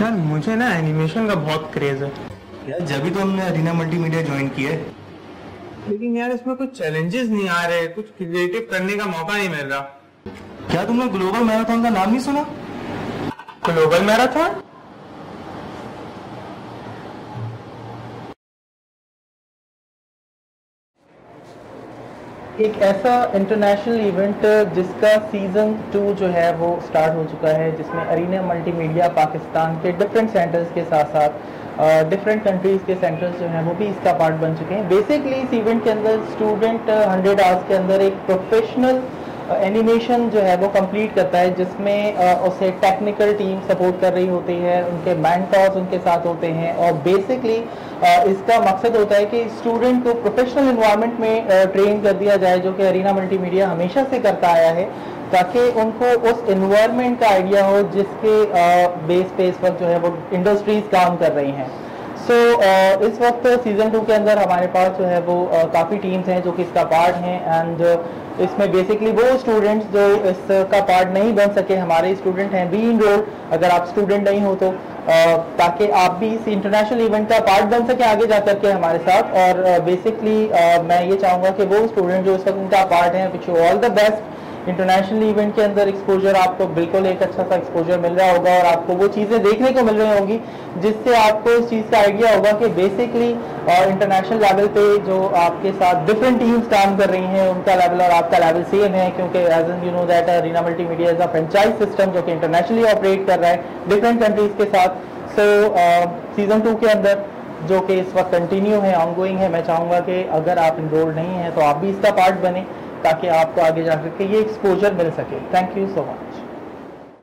यार मुझे ना एनिमेशन का बहुत क्रेज है। यार जब भी तो हमने अरीना मल्टीमीडिया ज्वाइन किया है। लेकिन यार इसमें कुछ चैलेंजेस नहीं आ रहे कुछ क्रिएटिव करने का मौका नहीं मिल रहा। क्या तुमने ग्लोबल मैराथन का नाम नहीं सुना? ग्लोबल मैराथन एक ऐसा इंटरनेशनल इवेंट जिसका सीज़न टू जो है वो स्टार्ट हो चुका है, जिसमें अरीना मल्टीमीडिया पाकिस्तान के डिफरेंट सेंटर्स के साथ साथ डिफरेंट कंट्रीज़ के सेंटर्स जो हैं वो भी इसका पार्ट बन चुके हैं। बेसिकली इस इवेंट के अंदर स्टूडेंट हंड्रेड आवर्स के अंदर एक प्रोफेशनल एनिमेशन जो है वो कंप्लीट करता है, जिसमें उसे टेक्निकल टीम सपोर्ट कर रही होती है, उनके मैंटर्स उनके साथ होते हैं और बेसिकली इसका मकसद होता है कि स्टूडेंट को प्रोफेशनल इन्वायरमेंट में ट्रेन कर दिया जाए, जो कि अरीना मल्टीमीडिया हमेशा से करता आया है, ताकि उनको उस इन्वायरमेंट का आइडिया हो जिसके बेस पे इस वक्त जो है वो इंडस्ट्रीज़ काम कर रही हैं। सो so, uh, इस वक्त सीज़न टू के अंदर हमारे पास जो है वो uh, काफ़ी टीम्स हैं जो कि इसका पार्ट हैं एंड uh, इसमें बेसिकली वो स्टूडेंट्स जो इसका पार्ट नहीं बन सके हमारे स्टूडेंट हैं बी इन रोल अगर आप स्टूडेंट नहीं हो तो uh, ताकि आप भी इस इंटरनेशनल इवेंट का पार्ट बन सके आगे जा करके हमारे साथ और बेसिकली uh, मैं ये चाहूँगा कि वो स्टूडेंट जो इस वक्त उनका पार्ट हैं which you all the best international event के अंदर एक्सपोजर आपको बिल्कुल एक अच्छा सा एक्सपोजर मिल रहा होगा और आपको वो चीज़ें देखने को मिल रही होंगी, जिससे आपको इस चीज़ का आइडिया होगा कि बेसिकली इंटरनेशनल लेवल पे जो आपके साथ डिफरेंट टीम्स काम कर रही हैं, उनका लेवल और आपका लेवल सेम है, क्योंकि as an you know that Reena multimedia is a franchise system जो कि इंटरनेशनली ऑपरेट कर रहा है डिफरेंट कंट्रीज़ के साथ। सो सीज़न टू के अंदर जो कि इस वक्त कंटिन्यू है ऑनगोइंग है, मैं चाहूँगा कि अगर आप इनरोल नहीं हैं तो आप भी इसका पार्ट बने। ताकि आपको आगे जा सके ये एक्सपोजर मिल सके. Thank you so much